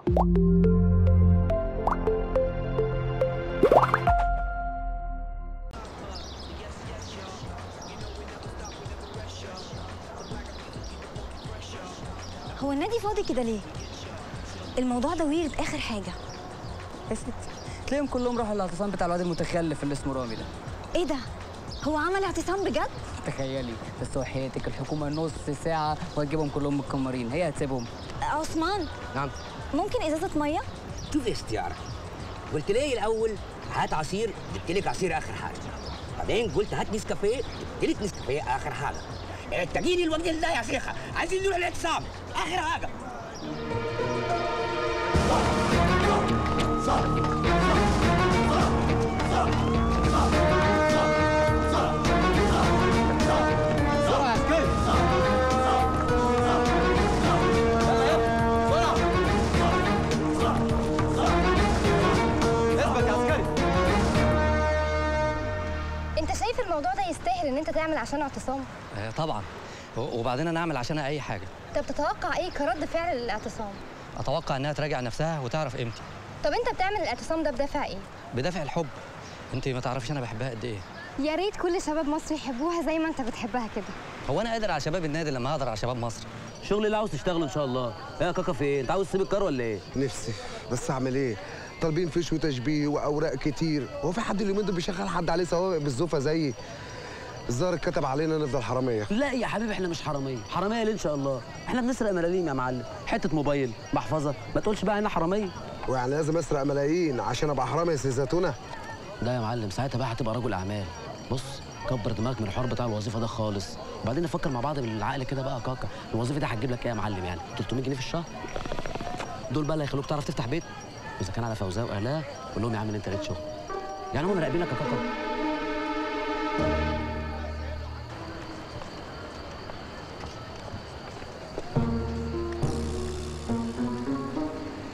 هو النادي فاضي كده ليه؟ الموضوع ده ويرد آخر حاجة. يا ستي تلاقيهم كلهم راحوا الاعتصام بتاع الواد المتخلف اللي اسمه رامي ده. إيه ده؟ هو عمل اعتصام بجد؟ تخيلي بس وحياتك الحكومة نص ساعة وهتجيبهم كلهم متكمرين. هي هتسيبهم. عثمان. نعم. ممكن إزازة مية؟ شوف يا ستيارة قلت لي الأول هات عصير جبت لك عصير آخر حاجة. بعدين قلت هات نسكافيه جبت لك نسكافيه آخر حاجة. إيه، تجيني الوقت ده يا شيخة. عايزين نروح الاعتصام آخر حاجة. انت يستاهل إن أنت تعمل عشان اعتصام. آه طبعا. وبعدين أنا أعمل عشانها أي حاجة. طب تتوقع إيه كرد فعل للاعتصام أتوقع إنها تراجع نفسها وتعرف قيمتي طب أنت بتعمل الاعتصام ده بدافع إيه؟ بدافع الحب. أنت ما تعرفيش أنا بحبها قد إيه. يا ريت كل شباب مصر يحبوها زي ما أنت بتحبها كده. هو أنا قادر على شباب النادي لما أقدر على شباب مصر؟ الشغل اللي عاوز تشتغله إن شاء الله. إيه يا كاكا في إيه؟ أنت عاوز تسيب الكار ولا إيه؟ نفسي. بس أعمل إيه؟ طالبين فيش وتشبيه وأوراق كتير. هو في حد اليومين دول بيشغل حد عليه سوابق بالزوفة زيي؟ الظاهر اتكتب علينا نفضل حرامية. لا يا حبيبي إحنا مش حرامية. حرامية ليه إن شاء الله؟ إحنا بنسرق ملاليم يا معلم. حتة موبايل محفظة. ما تقولش بقى أنا حرامية. ويعني لازم أسرق ملايين عشان أبقى حرامي يا سي زيتونة. ده يا معلم ساعتها بقى هتبقى رجل أعمال. بص كبر دماغك من الحوار بتاع الوظيفة ده خالص. وبعدين نفكر مع بعض بالعقل كده بقى كاكا. الوظيفة دي هتجيب لك إيه يا معلم يعني؟ 300 جنيه في الشهر؟ دول بقى اللي هيخلوك تعرف تفتح بيت؟ واذا كان على فوزاه واهلها قول لهم يا عم إن أنت لقيت شغل. يعني هم مراقبينك يا كاكا.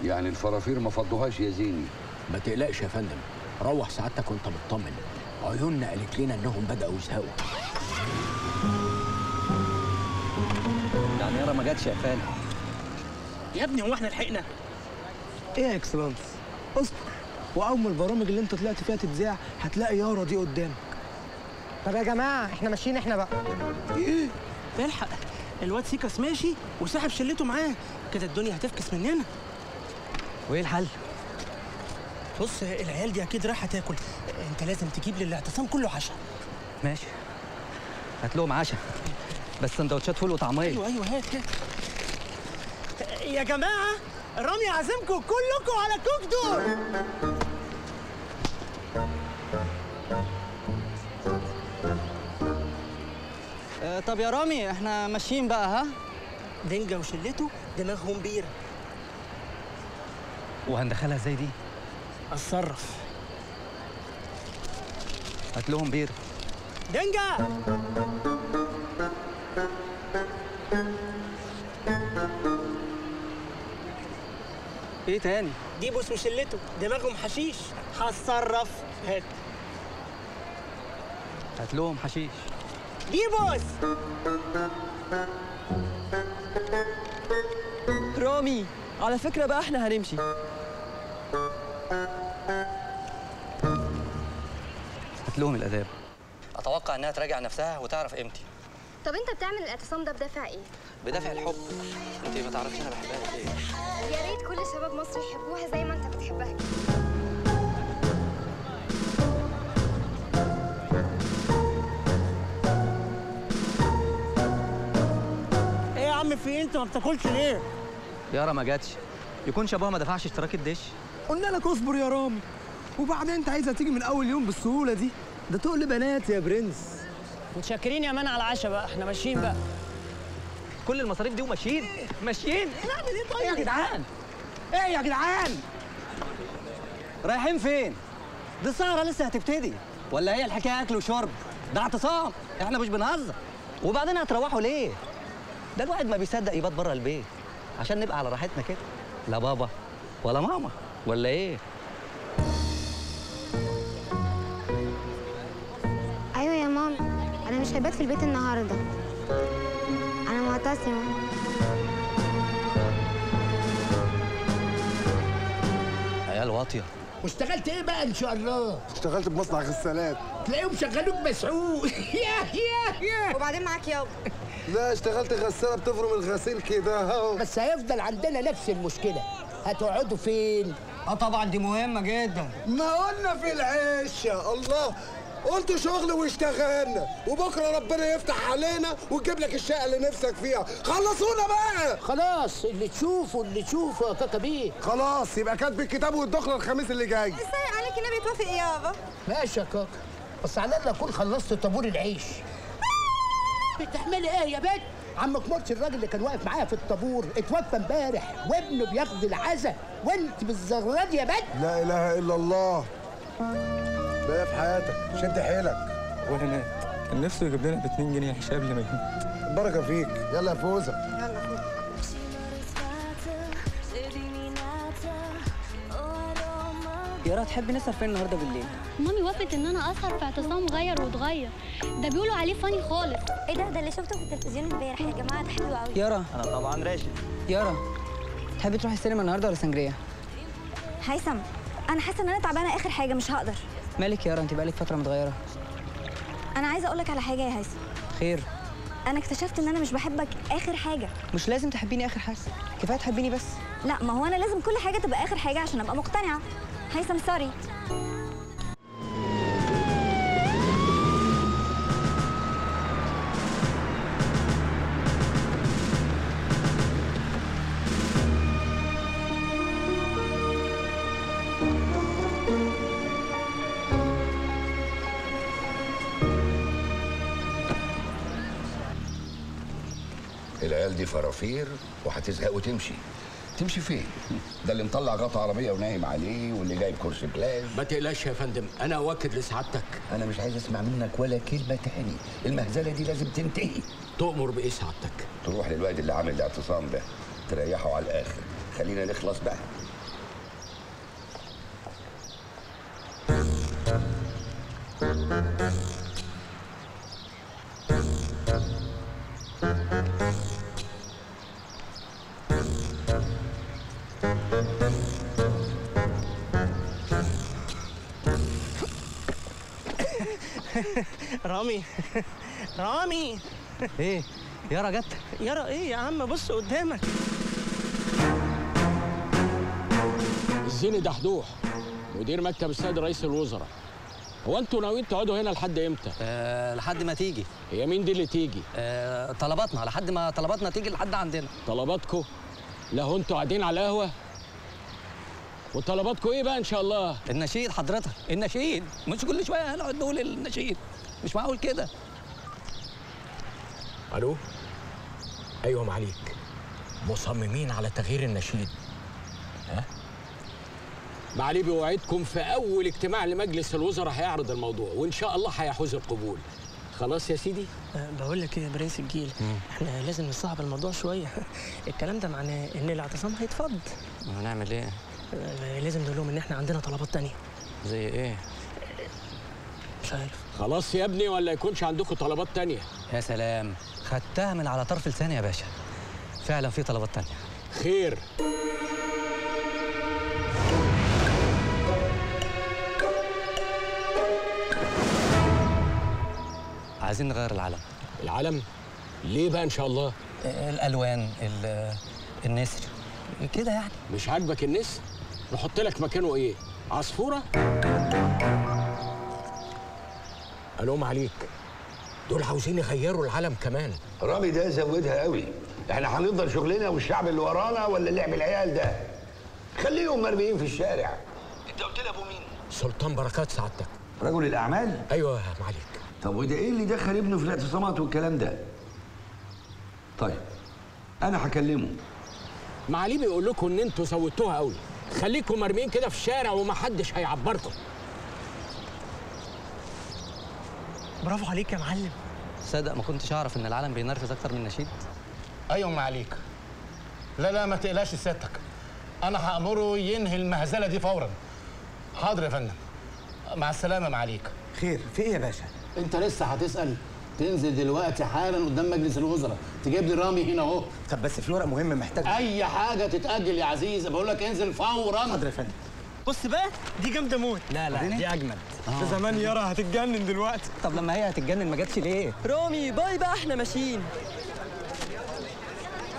يعني الفرافير ما فضوهاش يا زيني. ما تقلقش يا فندم. روح سعادتك وانت مطمن. عيوننا قالت لنا إنهم بدأوا يزهقوا. يعني يارا ما جاتش يا فندم. يا ابني هو إحنا لحقنا؟ إيه يا excellence؟ أصبر. وأول ما البرامج اللي أنت طلعت فيها تتذاع هتلاقي يارا دي قدامك. طب يا جماعة إحنا ماشيين إحنا بقى. إيه؟ الحق. الواد سيكاس ماشي وسحب شلته معاه. كده الدنيا هتفكس مننا. وإيه الحل؟ بص العيال دي أكيد رايحة تاكل. أنت لازم تجيب للاعتصام كله عشاء. ماشي. هات لهم عشاء. بس سندوتشات فول وطعمية. أيوه أيوه هات هات. يا جماعة رامي عازمكم كلكم على كوك دور. آه طب يا رامي إحنا ماشيين بقى ها؟ دنجا وشلته دماغهم بيرة. وهندخلها إزاي دي؟ أتصرف. هات لهم بير. دنجا! إيه تاني؟ دي بوس وشلته دماغهم حشيش. هتصرف. هات. هات لهم حشيش. دي بوس! رامي على فكرة بقى إحنا هنمشي. هات لهم الأداب. أتوقع إنها تراجع نفسها وتعرف قيمتي. طب أنت بتعمل الاعتصام ده بدافع إيه؟ بدافع الحب. أنت ما تعرفيش أنا بحبها قد إيه يا ريت كل شباب مصر يحبوها زي ما أنت بتحبها. كده إيه يا عم في إيه؟ أنت ما بتاكلش ليه؟ يارا ما جاتش. يكون شباب ما دفعش اشتراك الدش. قلنا لك اصبر يا رامي. وبعدين انت عايزها تيجي من أول يوم بالسهولة دي؟ ده تقل بنات يا برنس. متشكرين يا مان على العشاء بقى. إحنا ماشيين بقى. كل المصاريف دي وماشيين. ماشيين. نعمل إيه طيب؟ إيه يا جدعان؟ إيه يا جدعان؟ رايحين فين؟ دي السهره لسه هتبتدي. ولا هي الحكاية أكل وشرب؟ ده اعتصام. إحنا مش بنهزر. وبعدين هتروحوا ليه؟ ده الواحد ما بيصدق يبات بره البيت. عشان نبقى على راحتنا كده. لا بابا ولا ماما. ولا إيه؟ أيوه يا ماما. أنا مش هبات في البيت النهارده. أنا معتصمة. واطية. واشتغلت إيه بقى إن شاء الله؟ اشتغلت بمصنع غسالات. تلاقيهم شغلوك مسعود يا يا يا. وبعدين معاك يابا. لا اشتغلت غسالة بتفرم الغسيل كده أهو. بس هيفضل عندنا نفس المشكلة. هتقعدوا فين؟ آه طبعا دي مهمة جدا. ما قلنا في العشه الله. قلت شغل واشتغلنا وبكرة ربنا يفتح علينا ويجيب لك الشقة اللي نفسك فيها. خلصونا بقى. خلاص اللي تشوفه اللي تشوفه يا كاكا بيه. خلاص يبقى كاتب الكتاب والدخلة الخميس اللي جاي. إزاي عليك النبي توافق يابا ماشي يا كاكا. بس على الاقل اكون خلصت طابور العيش. بتعملي إيه يا بنت؟ عمك مرسي الراجل اللي كان واقف معايا في الطابور اتوفى امبارح وابنه بياخد العزا وانت بالزغرات يا بنت لا إله إلا الله. بقى في حياتك شد حيلك. ولا أنا كان نفسه يجيب لنا ب 2 جنيه حساب قبل ما يموت البركه فيك. يلا يا فوزة. يارا تحبي نسهر فين النهارده بالليل؟ مامي وافقت إن أنا أسهر في اعتصام غير واتغير. ده بيقولوا عليه فاني خالص. إيه ده؟ ده اللي شفته في التلفزيون امبارح يا جماعة ده حلو قوي يارا. أنا طبعا راشد. يارا تحبي تروحي السينما النهارده ولا سانجريا هيثم أنا حاسة إن أنا تعبانة آخر حاجة مش هقدر. مالك يارا؟ انت بقالك فترة متغيرة. أنا عايزة أقول لك على حاجة يا هيثم. خير. أنا اكتشفت إن أنا مش بحبك آخر حاجة. مش لازم تحبيني آخر حاجة. كفاية تحبيني بس. لا ما هو أنا لازم كل حاجة تبقى آخر حاجة عشان أبقى مقتنعة. هيثم سوري. العيال دي فرافير وهتزهق وتمشي. تمشي فين؟ ده اللي مطلع غطا عربية ونايم عليه واللي جايب كرسي بلاج ما تقلقش يا فندم أنا واكد لسعادتك. أنا مش عايز أسمع منك ولا كلمة تاني. المهزلة دي لازم تنتهي. تؤمر بإيه سعادتك؟ تروح للواد اللي عامل الاعتصام ده تريحه على الآخر. خلينا نخلص بقى. رامي رامي إيه يارا جت يارا إيه يا عم بص قدامك الزيني دحدوح مدير مكتب السيد رئيس الوزراء هو أنتوا ناويين تقعدوا هنا لحد إمتى؟ أه لحد ما تيجي هي مين دي اللي تيجي؟ أه طلباتنا لحد ما طلباتنا تيجي لحد عندنا طلباتكم؟ لا هو أنتوا قاعدين على القهوة؟ وطلباتكم إيه بقى ان شاء الله؟ النشيد حضرتك. النشيد. مش كل شوية هنقعد نقول النشيد. مش معقول كده. ألو؟ أيوه معاليك. مصممين على تغيير النشيد. ها؟ معالي بوعدكم في أول اجتماع لمجلس الوزراء هيعرض الموضوع وإن شاء الله هيحوز القبول. خلاص يا سيدي؟ أه، بقول لك إيه يا برنس الجيل؟ إحنا لازم نصعب الموضوع شوية. الكلام ده معناه إن الاعتصام هيتفض. هنعمل إيه؟ لازم نقول لهم إن إحنا عندنا طلبات تانية. زي إيه؟ مش عارف. خلاص يا ابني ولا يكونش عندكم طلبات تانية؟ يا سلام. خدتها من على طرف لساني يا باشا. فعلا في طلبات تانية. خير. عايزين نغير العلم. العلم؟ ليه بقى إن شاء الله؟ الألوان ال- النسر. كده يعني. مش عاجبك النسر؟ نحط لك مكانه إيه؟ عصفورة؟ الوم عليك دول عاوزين يغيروا العلم كمان. رامي ده زودها قوي. إحنا هنفضل شغلنا والشعب اللي ورانا ولا لعب العيال ده؟ خليهم مرميين في الشارع. أنت قلت لي أبو مين؟ سلطان بركات سعادتك. رجل الأعمال؟ أيوه يا معاليك طب وده إيه اللي دخل ابنه في الاعتصامات والكلام ده؟ طيب أنا هكلمه. معاليه بيقول لكم إن أنتوا زودتوها قوي. خليكم مرميين كده في الشارع ومحدش هيعبركم. برافو عليك يا معلم. صدق ما كنتش أعرف إن العلم بينرفز أكتر من النشيد أيوه ما عليك. لا لا ما تقلقش سيادتك أنا هأمره ينهي المهزلة دي فورا. حاضر يا فندم. مع السلامة ما عليك. خير في إيه يا باشا؟ أنت لسه هتسأل؟ تنزل دلوقتي حالا قدام مجلس الوزراء. تجيب لي رامي هنا اهو. طب بس في ورق مهم محتاج اي حاجة تتأجل يا عزيز. بقول لك انزل فورا. حاضر يا فندم. بص بقى دي جامدة موت. لا لا دي أجمد. ده زمان يارا هتتجنن دلوقتي. طب لما هي هتتجنن ما جاتش ليه؟ رامي باي بقى إحنا ماشيين.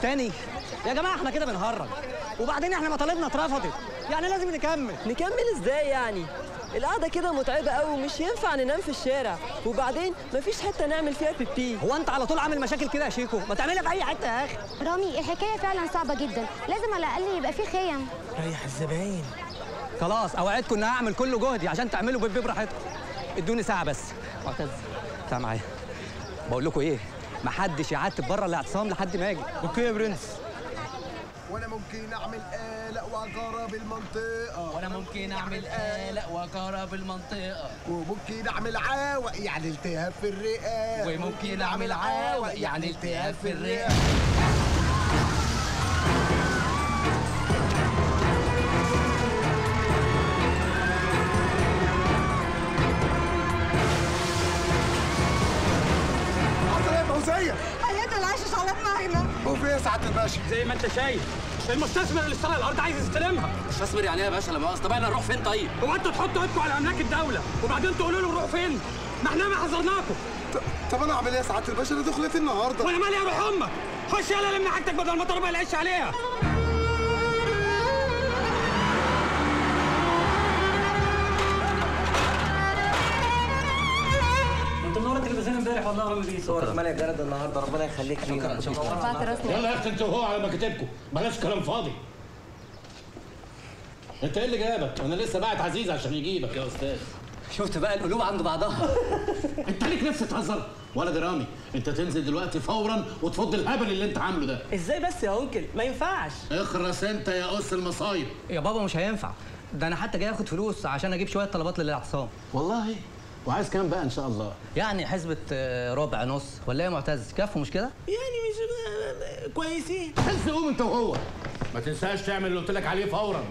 تاني. يا جماعة إحنا كده بنهرج. وبعدين إحنا مطالبنا اترفضت. يعني لازم نكمل. نكمل إزاي يعني؟ القعدة كده متعبة قوي ومش ينفع ننام في الشارع. وبعدين مفيش حتة نعمل فيها بيبي هو أنت على طول عامل مشاكل كده يا شيكو؟ ما تعملها في أي حتة يا أخي. رامي الحكاية فعلا صعبة جدا. لازم على الأقل يبقى في خيم ريح الزباين. خلاص أوعدكم إن هعمل كل جهدي عشان تعملوا بيبي براحتكم. إدوني ساعة بس. معتز. تعال معايا بقول لكم إيه؟ محدش يعتب بره الاعتصام لحد ما أجي أوكي يا برنس. وأنا ممكن اعمل قلق وعقاره بالمنطقة وأنا ممكن اعمل قلق وكاره بالمنطقة وممكن اعمل عاوق يعني التهاب في الرئة. وممكن اعمل عاوق يعني التهاب في الرئة. حياة العيش على دماغنا وفي إيه سعادة الباشا زي ما أنت شايف. المستثمر اللي اشترى الأرض عايز يستلمها. مستثمر يعني إيه يا باشا؟ لما طب إحنا نروح فين طيب؟ هو أنتوا تحطوا إيدكم على أملاك الدولة وبعدين تقولوا له نروح فين؟ ما إحنا ما حذرناكم طب أنا أعمل إيه يا سعادة الباشا أنا دخلتي النهارده. وأنا مالي أروح أمك خش يلا لم حاجتك بدل ما تربى العيش عليها. امبارح والله يا رامي بيه صورك مالك جرد النهارده. ربنا يخليك لينا رفعت راسنا يلا يا أختي أنتوا هو على مكاتبكم بلاش كلام فاضي. انت إيه اللي جابك؟ أنا لسه باعت عزيز عشان يجيبك يا أستاذ. شفت بقى القلوب عند بعضها. انت ليك نفس تهزر. ولا جرامي انت تنزل دلوقتي فورا وتفض الهبل اللي انت عامله ده. إزاي بس يا أنكل؟ ما ينفعش. اخرس انت يا قص المصايب. يا بابا مش هينفع. ده أنا حتى جاي آخد فلوس عشان أجيب شوية طلبات للاعتصام والله؟ وعايز كام بقى إن شاء الله. يعني حسبة آه، ربع نص ولا إيه يا معتز؟ كفوا مش كده؟ يعني مش كويسين. بس قوم أنت وهو. ما تنساش تعمل اللي قلت لك عليه فورا.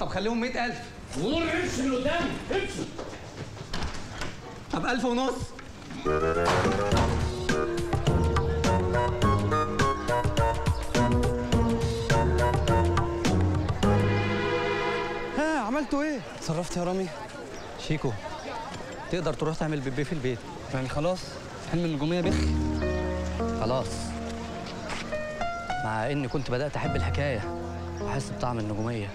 طب خليهم 100000 غور امشي اللي قدامي امشي طب 1000 ونص. ها عملتوا إيه؟ اتصرفت يا رامي. شيكو. تقدر تروح تعمل بيبي في البيت. يعني خلاص حلم النجومية بخ خلاص. مع إني كنت بدأت أحب الحكاية وأحس بطعم النجومية.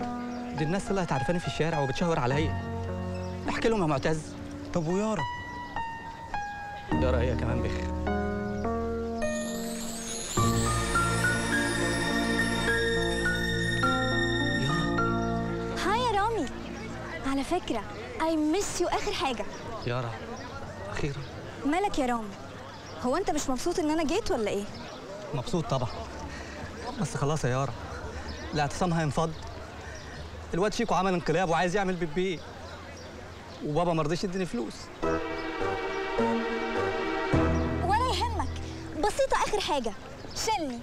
دي الناس طلعت عارفاني في الشارع وبتشاور عليا. احكي لهم يا معتز. طب ويارا يارا هي كمان بخ على فكرة I miss you آخر حاجة. يارا أخيرا مالك يا رامي؟ هو أنت مش مبسوط إن أنا جيت ولا إيه؟ مبسوط طبعا. بس خلاص يا يارا. الاعتصام هينفض. الواد شيكو عمل انقلاب وعايز يعمل بيبي وبابا ما رضيش يديني فلوس. ولا يهمك. بسيطة آخر حاجة. شيلني.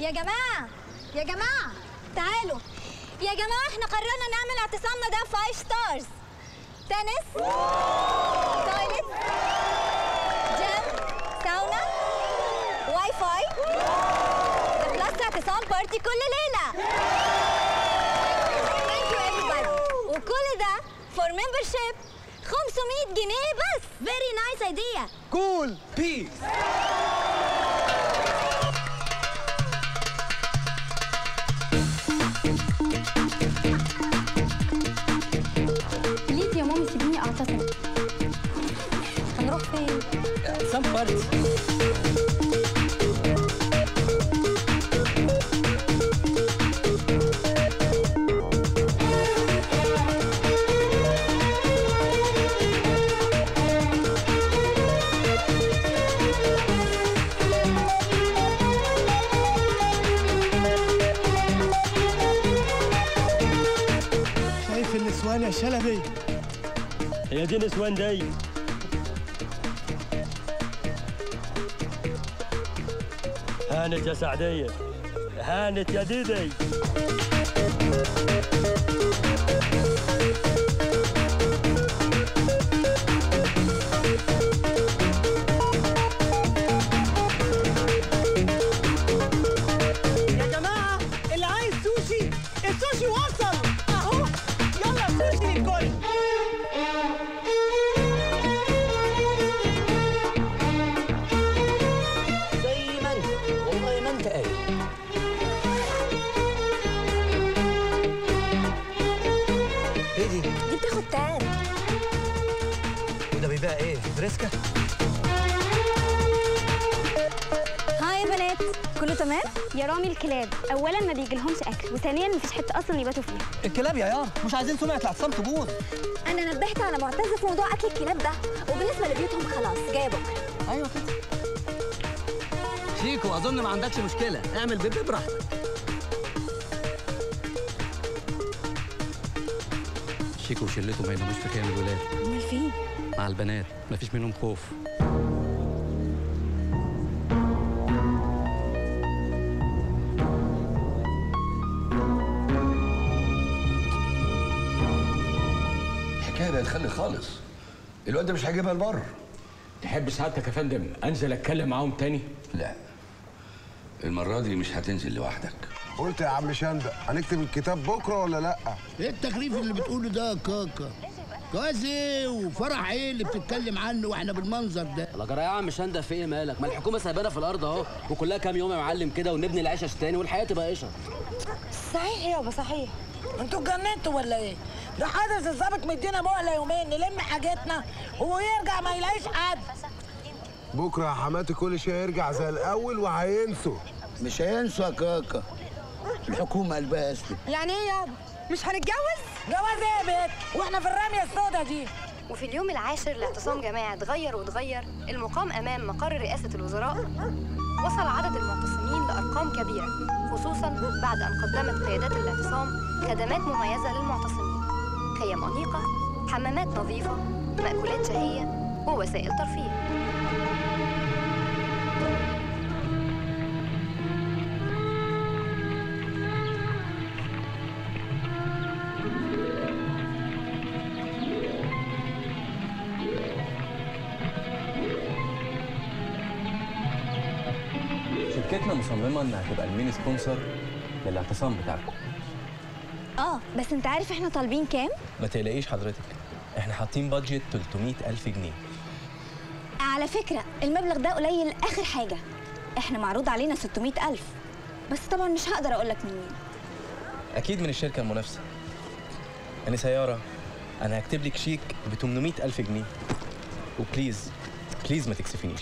يا جماعة يا جماعة تعالوا. يا جماعة إحنا قررنا نعمل اعتصامنا ده five stars tennis toilet gym. sauna. Wi-Fi ده plus اعتصام party كل ليلة. thank you وكل ده for membership 500 جنيه بس. very nice idea cool peace شايف النسوان يا شلبي؟ هي دي نسوان دي سعدية هانت يا ديدي. بيجيلهمش أكل. وثانيا مفيش حتة أصلا يباتوا فيها الكلاب يا يار مش عايزين سمعه الاعتصام تبوظ أنا نبهت على معتز في موضوع أكل الكلاب ده. وبالنسبة لبيوتهم خلاص جاية بكرة. أيوه كده. شيكو أظن ما عندكش مشكلة. اعمل بيبي براحتك شيكو وشلته ما يناموش في خيام الولاد أمال فين؟ مع البنات. مفيش منهم خوف. تخلي خالص. الواد ده مش هيجيبها لبره. تحب سعادتك يا فندم أنزل أتكلم معاهم تاني؟ لا. المرة دي مش هتنزل لوحدك. قلت يا عم شندق هنكتب الكتاب بكرة ولا لأ؟ إيه التخريف اللي بتقوله ده يا كاكا؟ جواز إيه؟ وفرح إيه اللي بتتكلم عنه وإحنا بالمنظر ده؟ الله جرى يا عم شندق في إيه مالك؟ ما الحكومة سايبانا في الأرض أهو وكلها كام يوم يا معلم كده ونبني العشش تاني والحياة تبقى قشره صحيح يابا صحيح. أنتوا اتجننتوا ولا إيه؟ ده حضرة الظابط مدينا مهلة يومين نلم حاجتنا ويرجع ما يلاقيش حد بكرة يا حماتي كل شيء يرجع زي الأول وهينسوا مش هينسوا يا كاكا الحكومة قلبها اسود يعني إيه يابا؟ مش هنتجوز؟ جواز إيه يا بنت؟ وإحنا في الرمية السودا دي وفي اليوم العاشر لاعتصام جماعي اتغير واتغير المقام أمام مقر رئاسة الوزراء وصل عدد المعتصمين لأرقام كبيرة خصوصا بعد أن قدمت قيادات الاعتصام خدمات مميزة للمعتصمين خيام أنيقة حمامات نظيفة مأكولات شهية ووسائل ترفيه. شركتنا مصممة إنها تبقى ال main sponsor للاعتصام بتاعكم. آه بس انت عارف إحنا طالبين كام؟ ما تقلقيش حضرتك إحنا حاطين budget 300 ألف جنيه. على فكرة المبلغ ده قليل اخر حاجة. إحنا معروض علينا 600 ألف. بس طبعا مش هقدر أقول لك من مين أكيد من الشركة المنافسة. أنا سيارة أنا هكتب لك شيك ب 800 ألف جنيه. و please please ما تكسفينيش.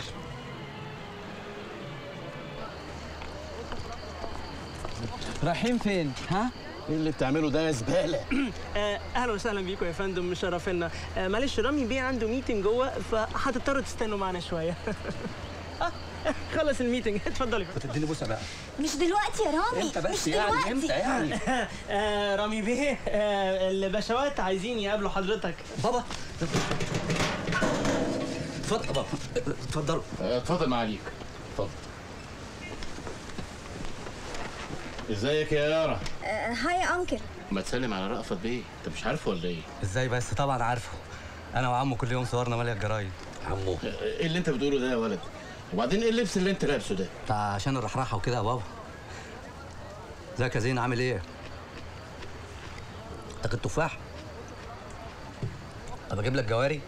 رايحين فين؟ ها؟ إيه اللي بتعمله ده يا زبالة؟ آه، أهلا وسهلا بيكم يا فندم مشرفينا آه، معلش رامي بيه عنده meeting جوه فهتضطروا تستنوا معانا شوية. آه، خلص ال meeting اتفضلي. تديني بوسة بقى. مش دلوقتي يا رامي إمتى بس مش يعني؟ دلوقتي. إمتى يعني؟ آه، رامي بيه آه، البشوات عايزين يقابلوا حضرتك. بابا. اتفضل يا بابا اتفضلوا اتفضل معاليك. اتفضل. ازيك يا يارا؟ آه، هاي يا أنكل. ما تسلم على رأفت بيه. انت مش عارفه ولا إيه؟ إزاي بس؟ طبعا عارفه. أنا وعمه كل يوم صورنا ماليه الجرايد. عمو. إيه اللي انت بتقوله ده يا ولد؟ وبعدين إيه اللبس اللي انت لابسه ده؟ بتاع عشان الرحراحة وكده يا بابا. ازيك يا زين؟ عامل إيه؟ تاخد تفاح؟ طب أجيب لك جواري؟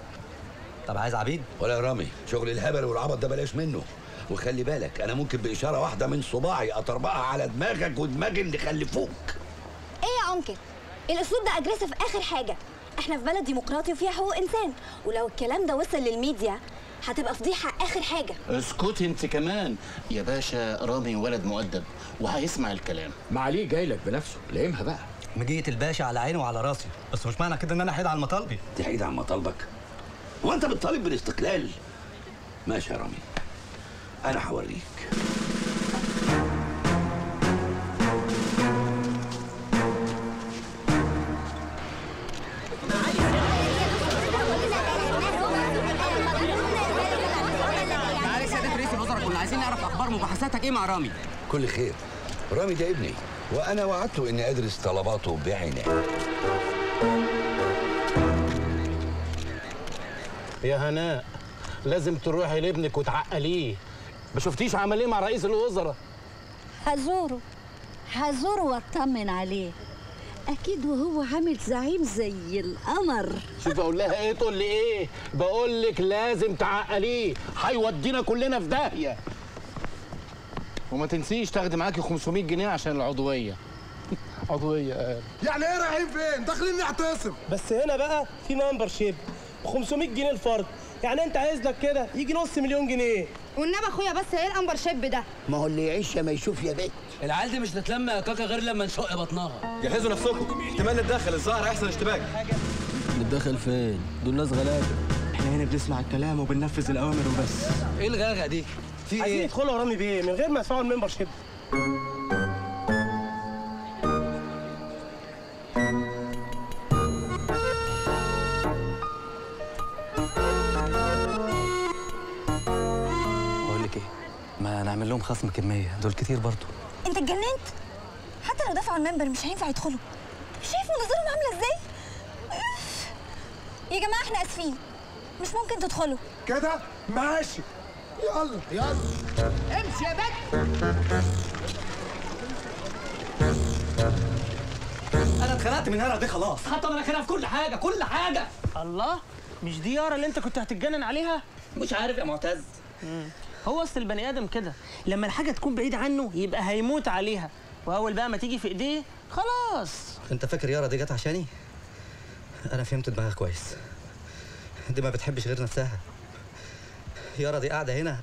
طب عايز عبيد؟ ولا يا رامي شغل الهبل والعبط ده بلاش منه. وخلي بالك أنا ممكن بإشارة واحدة من صباعي أطربقها على دماغك ودماغ اللي خلفوك. إيه يا أنكل؟ الأسلوب ده أجريسيف آخر حاجة. إحنا في بلد ديمقراطي وفيها حقوق إنسان. ولو الكلام ده وصل للميديا هتبقى فضيحة آخر حاجة. اسكتي أنت كمان. يا باشا رامي ولد مؤدب وهيسمع الكلام. معاليه جاي لك بنفسه؟ لامها بقى. مجية الباشا على عيني وعلى راسي. بس مش معنى كده إن أنا حيد على مطالبي تحيد عن مطالبك. هو أنت بتطالب بالاستقلال؟ ماشي يا رامي. أنا هوريك تعالى سيادة رئيس الوزراء كنا عايزين نعرف أخبار مباحثاتك. إيه مع رامي؟ كل خير. رامي ده ابني وأنا وعدته إني أدرس طلباته بعنايه يا هناء لازم تروحي لابنك وتعقليه. ما شفتيش عمل إيه مع رئيس الوزراء؟ هزوره. هزوره واطمن عليه. أكيد وهو عامل زعيم زي القمر. شوف أقول لها إيه تقول لي إيه؟ بقول لك لازم تعقليه. هيودينا كلنا في داهية. وما تنسيش تاخدي معاكي 500 جنيه عشان العضوية. عضوية. قال يعني إيه رايحين فين؟ داخلين نعتصم. بس هنا بقى في membership 500 جنيه الفرد. يعني أنت عايز لك كده يجي نص مليون جنيه. والنبي أخويا بس إيه الامبر شيب ده؟ ما هو اللي يعيش يا ما يشوف يا بيت. العيال دي مش تتلم يا كاكا غير لما نشق بطنها. جهزوا نفسكم. احتمال نتدخل الظاهر هيحصل اشتباك. نتدخل فين؟ دول ناس غلابة. إحنا هنا بنسمع الكلام وبننفذ الأوامر وبس. إيه الغاغه دي؟ في عايزين يدخلوا رامي بيه من غير ما يدفعوا الممبر شيب. خصم كمية. دول كتير برضو. أنت اتجننت؟ حتى لو دفعوا الممبر مش هينفع يدخلوا. مش شايف مناظرهم عاملة إزاي. يا جماعة إحنا آسفين. مش ممكن تدخلوا. كده؟ ماشي. يلا يلا. امشي يا بت أنا اتخنقت من هنا دي خلاص. حتى أنا كده في كل حاجة كل حاجة. الله مش دي يارا اللي أنت كنت هتتجنن عليها؟ مش عارف يا معتز. هو اصل البني آدم كده. لما الحاجة تكون بعيده عنه يبقى هيموت عليها. وأول بقى ما تيجي في إيديه خلاص. أنت فاكر يارا دي جت عشاني؟ أنا فهمت دماغها كويس. دي ما بتحبش غير نفسها. يارا دي قاعدة هنا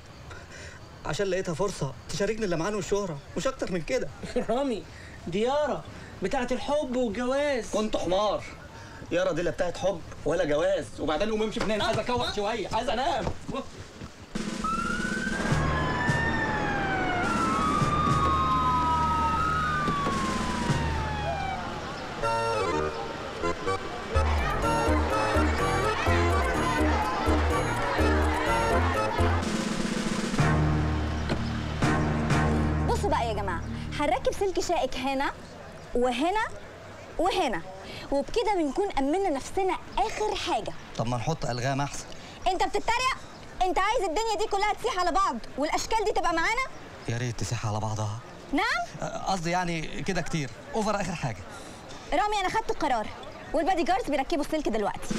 عشان لقيتها فرصة تشاركني اللمعان والشهرة مش أكتر من كده. رامي دي يارا بتاعت الحب والجواز. كنت حمار. يارا دي لا بتاعت حب ولا جواز. وبعدين قوم امشي هنا عايز اكوع شوية عايز أنام. هنركب سلك شائك هنا وهنا وهنا وبكده بنكون امنا نفسنا آخر حاجة. طب ما نحط ألغام أحسن. أنت بتتريق؟ أنت عايز الدنيا دي كلها تسيح على بعض والأشكال دي تبقى معانا؟ يا ريت تسيح على بعضها. نعم؟ قصدي يعني كده كتير. أوفر آخر حاجة. رامي أنا خدت القرار. والبادي جاردز بيركبوا السلك دلوقتي.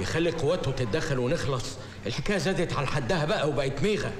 يخلي قواته تتدخل ونخلص. الحكاية زادت على حدها بقى وبقت ميغة.